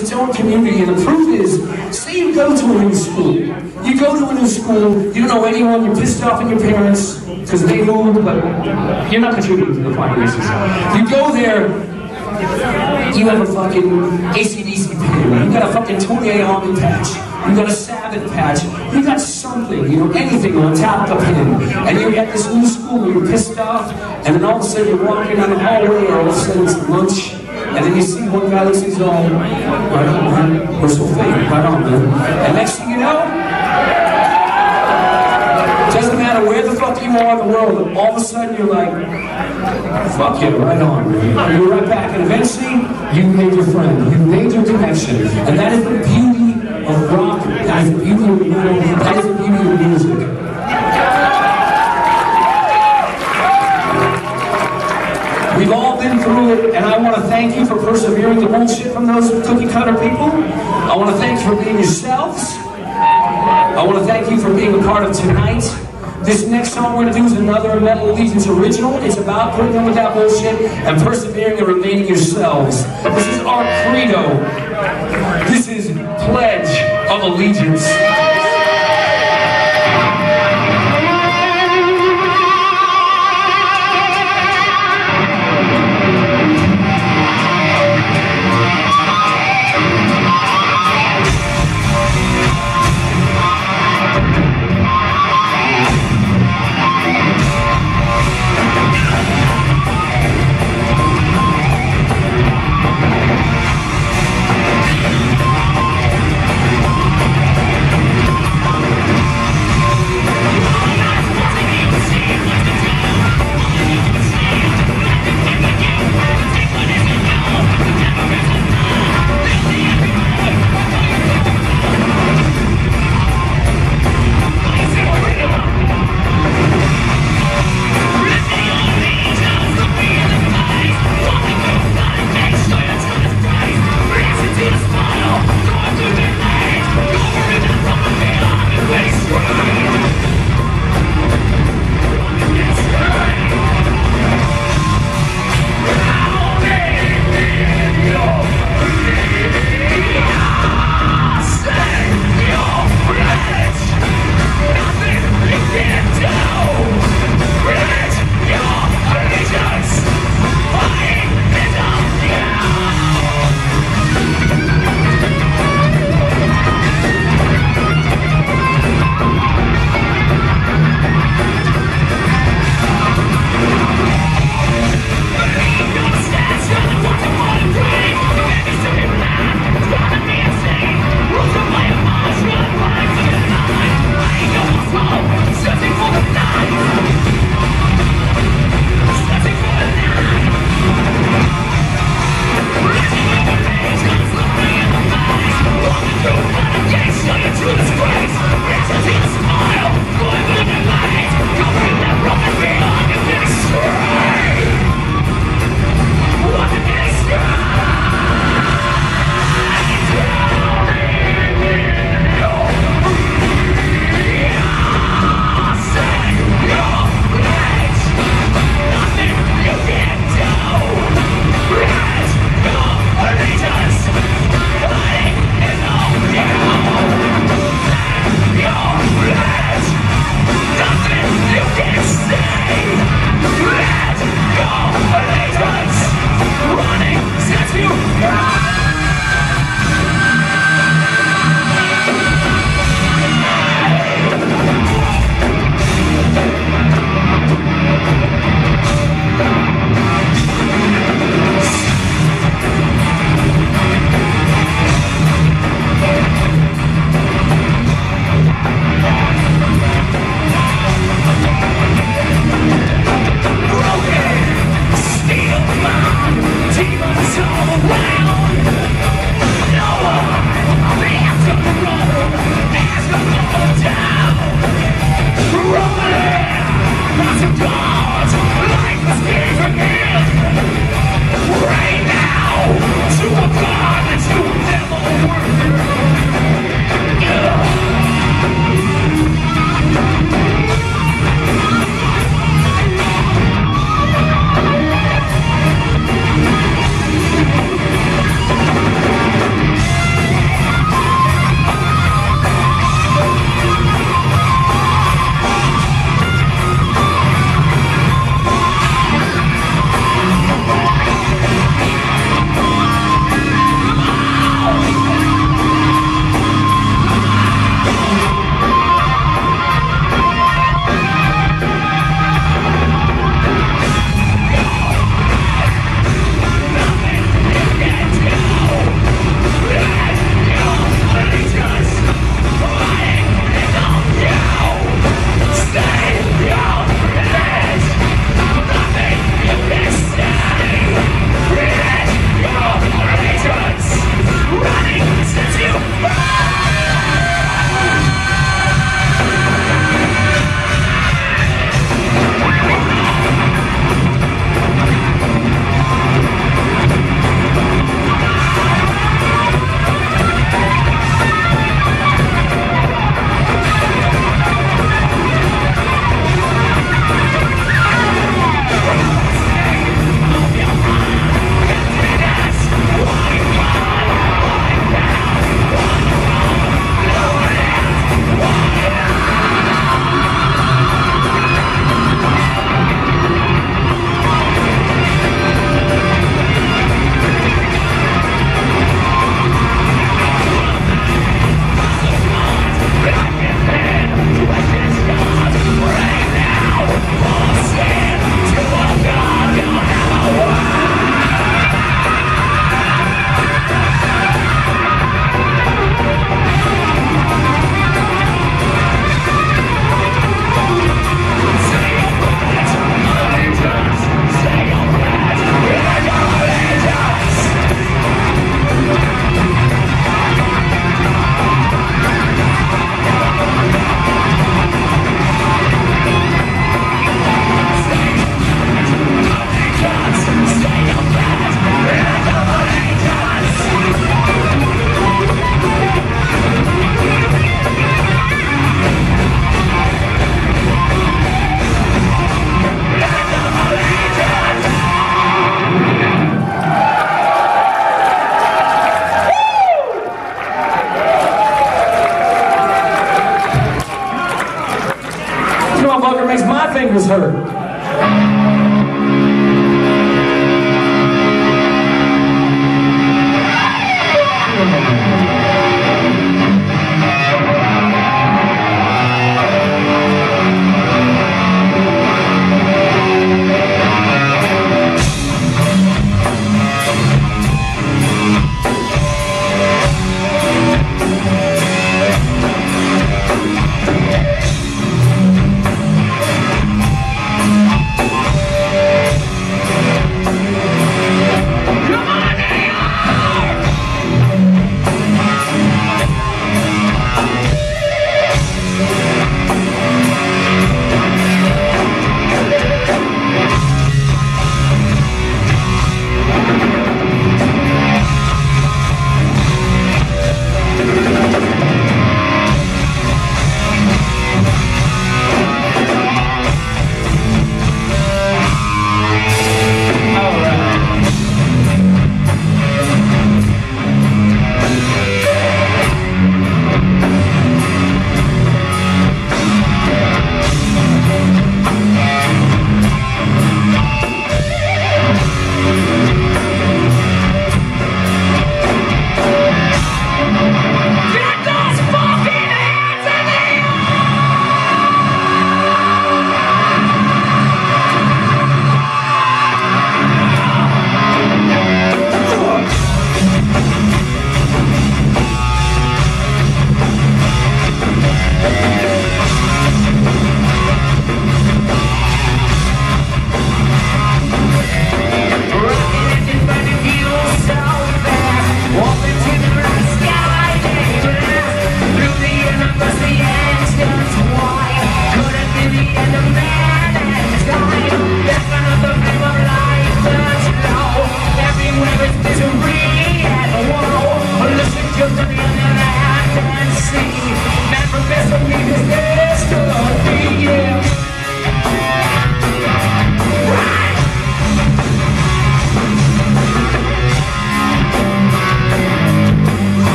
it's own community, and the proof is, say you go to a new school. You go to a new school, you don't know anyone, you're pissed off at your parents, because they moved, but you're not contributing to the Society. You go there, you have a fucking ACDC pin, you got a fucking Tony Iommi patch, you got a Sabbath patch, you got something, you know, anything on top of the pin, and you're at this new school you're pissed off, and then all of a sudden you're walking down the hallway, and all of a sudden it's lunch, and then you see one that says, oh, right on, man, we're so right on, man. And next thing you know, it doesn't matter where the fuck you are in the world, all of a sudden you're like, fuck you, right on. You're right back, and eventually you made your friend, you made your connection, and that is the beauty of rock, that is the beauty of metal, that is the beauty of music. We've all been through it, and I want to thank you for persevering the bullshit from those cookie cutter people. I want to thank you for being yourselves. I want to thank you for being a part of tonight. This next song we're going to do is another Metal Allegiance original. It's about putting up with that bullshit and persevering and remaining yourselves. This is our credo. This is Pledge of Allegiance.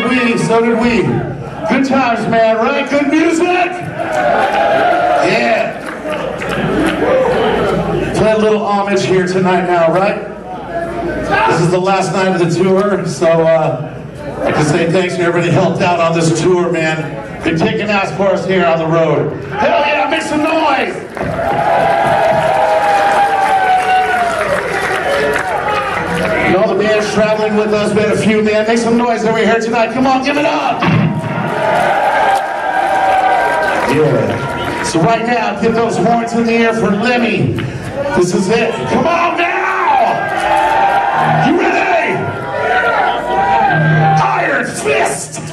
Did we, so did we. Good times, man, right? Good music? Yeah. Play a little homage here tonight now, right? This is the last night of the tour, so uh, like to say thanks to everybody helped out on this tour, man. They're kicking ass for us here on the road. Hell yeah, make some noise! All traveling with us, we had a few, man. Make some noise over here tonight. Come on, give it up! Yeah. So right now, get those horns in the air for Lemmy. This is it. Come on now! You ready? Iron Fist!